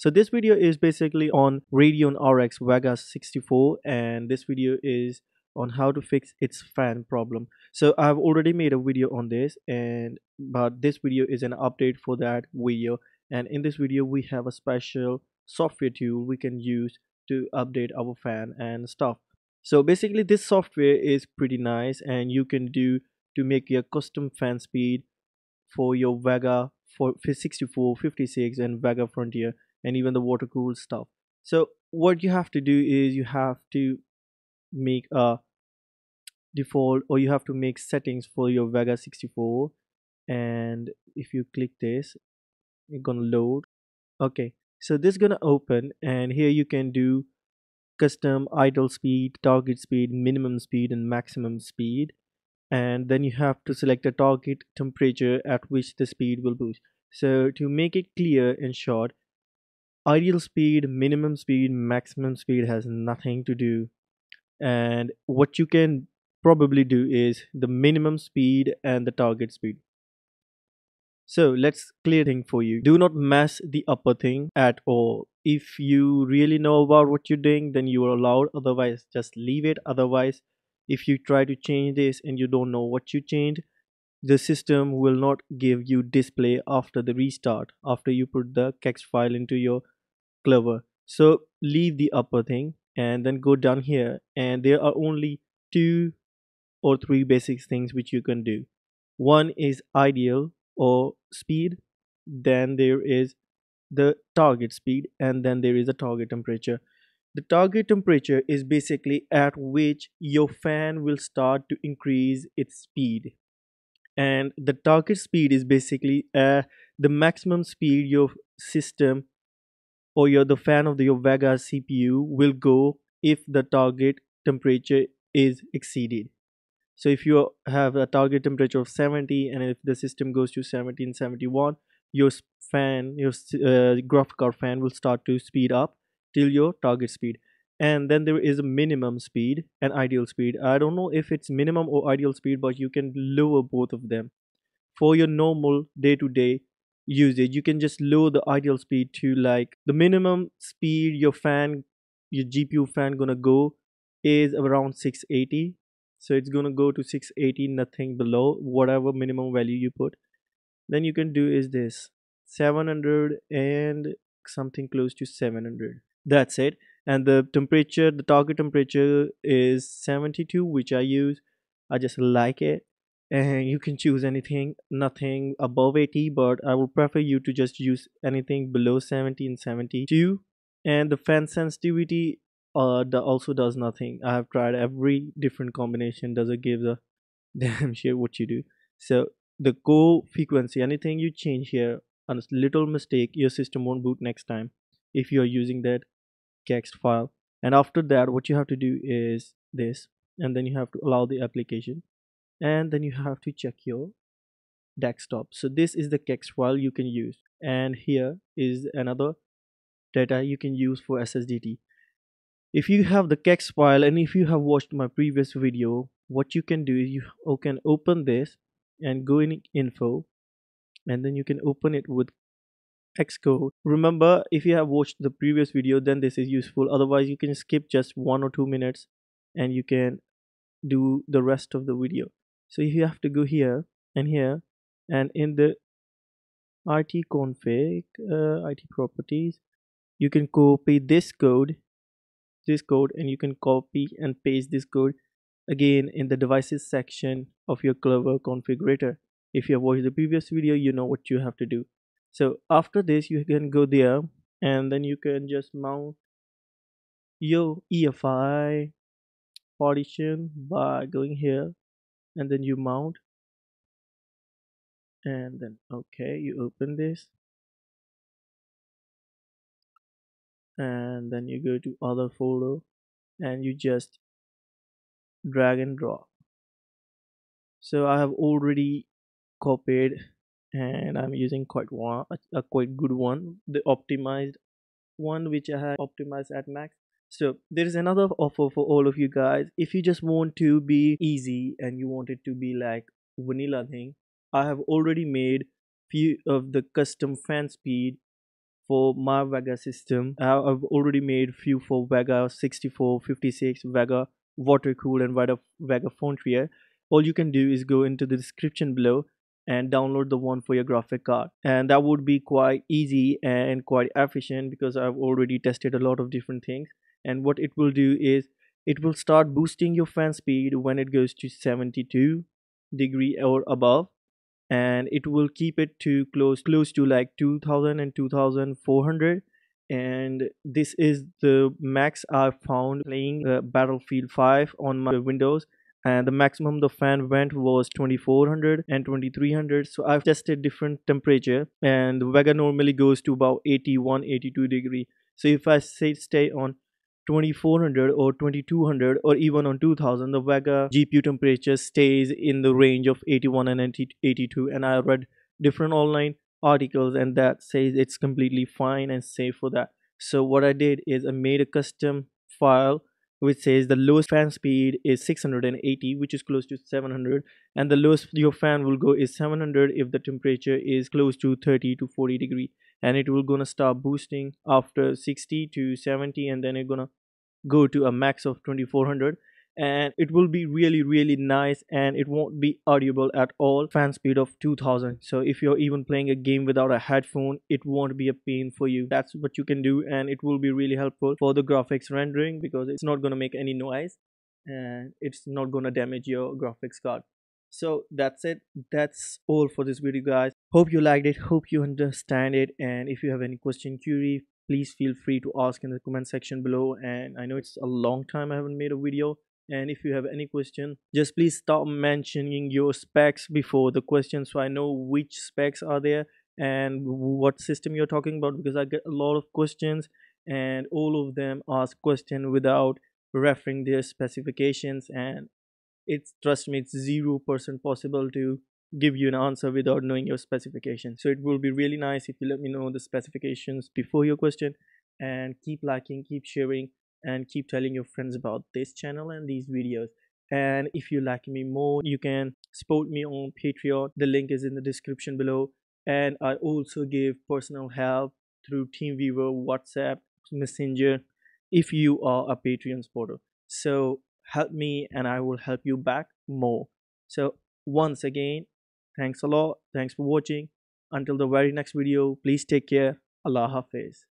so this video is basically on radeon rx vega 64 and this video is on how to fix its fan problem. So i've already made a video on this and but this video is an update for that video. And in this video we have a special software tool we can use to update our fan and stuff. So basically this software is pretty nice and you can do to make your custom fan speed for your vega for 64 56 and vega frontier and even the water cooled stuff. So what you have to do is you have to make a default or you have to make settings for your vega 64 and if you click this it's gonna load. Okay so this is gonna open and here you can do custom idle speed target speed minimum speed and maximum speed. And then you have to select a target temperature at which the speed will boost. So to make it clear and short ideal speed minimum speed maximum speed has nothing to do. And what you can probably do is the minimum speed and the target speed. So let's clear thing for you. Do not mess the upper thing at all. If you really know about what you're doing then you are allowed. Otherwise just leave it. Otherwise if you try to change this and you don't know what you changed the system will not give you display after the restart after you put the kext file into your Clover. So leave the upper thing and then go down here. And there are only two or three basic things which you can do. One is ideal or speed. Then there is the target speed. And then there is a target temperature. The target temperature is basically at which your fan will start to increase its speed. And the target speed is basically uh, the maximum speed your system or your the fan of the, Vega CPU will go if the target temperature is exceeded. So if you have a target temperature of 70 and if the system goes to 17, 71, your fan, your uh, graphic card fan will start to speed up till your target speed. And then there is a minimum speed and ideal speed. I don't know if it's minimum or ideal speed but you can lower both of them. For your normal day-to-day -day usage you can just lower the ideal speed to like the minimum speed your fan your gpu fan gonna go is around 680 so it's gonna go to 680 nothing below whatever minimum value you put. Then you can do is this 700 and something close to 700 that's it. And the temperature the target temperature is 72 which i use. I just like it and you can choose anything nothing above 80 but i would prefer you to just use anything below 70 and 72 and the fan sensitivity uh also does nothing. I have tried every different combination doesn't give the damn shit what you do. So the go frequency anything you change here on a little mistake your system won't boot next time if you are using that kext file. And after that what you have to do is this and then you have to allow the application and then you have to check your desktop. So this is the kext file you can use. And here is another data you can use for ssdt if you have the kext file and if you have watched my previous video what you can do is you can open this and go in info and then you can open it with xcode. Remember if you have watched the previous video then this is useful. Otherwise you can skip just one or two minutes and you can do the rest of the video so if you have to go here and here and in the it config uh, it properties you can copy this code this code and you can copy and paste this code again in the devices section of your Clover Configurator. If you have watched the previous video you know what you have to do. So after this you can go there and then you can just mount your EFI partition by going here and then you mount and then okay you open this. And then you go to other folder and you just drag and drop. So I have already copied and I'm using quite one a quite good one the optimized one which I have optimized at max so there is another offer for all of you guys if you just want to be easy and you want it to be like vanilla thing I have already made few of the custom fan speed for my Vega system. I've already made few for Vega 64, 56, Vega water cool and Vega, Vega Frontier. All you can do is go into the description below and download the one for your graphic card and that would be quite easy and quite efficient because I've already tested a lot of different things and what it will do is it will start boosting your fan speed when it goes to 72 degree or above. And it will keep it to close close to like 2000 and 2400 and this is the max i found playing uh, battlefield 5 on my windows. And the maximum the fan went was 2400 and 2300 so i've tested different temperature. And the vega normally goes to about 81 82 degree. So if i say stay on 2400 or 2200 or even on 2000 the vega gpu temperature stays in the range of 81 and 82 and i read different online articles and that says it's completely fine and safe for that. So what i did is i made a custom file which says the lowest fan speed is 680 which is close to 700 and the lowest your fan will go is 700 if the temperature is close to 30 to 40 degree. And it will gonna start boosting after 60 to 70 and then it gonna go to a max of 2400 and it will be really really nice and it won't be audible at all. Fan speed of 2000 so if you're even playing a game without a headphone it won't be a pain for you. That's what you can do and it will be really helpful for the graphics rendering because it's not going to make any noise and it's not going to damage your graphics card. So that's it. That's all for this video guys. Hope you liked it. Hope you understand it. And if you have any question query please feel free to ask in the comment section below and i know it's a long time i haven't made a video and if you have any question just please stop mentioning your specs before the question so i know which specs are there and what system you're talking about because i get a lot of questions and all of them ask question without referring their specifications and it's trust me it's zero percent possible to give you an answer without knowing your specification. So it will be really nice if you let me know the specifications before your question and keep liking keep sharing and keep telling your friends about this channel and these videos. And if you like me more you can support me on patreon. The link is in the description below. And i also give personal help through teamviewer whatsapp messenger if you are a patreon supporter. So help me and i will help you back more. So once again thanks a lot. Thanks for watching. Until the very next video please take care. Allah hafiz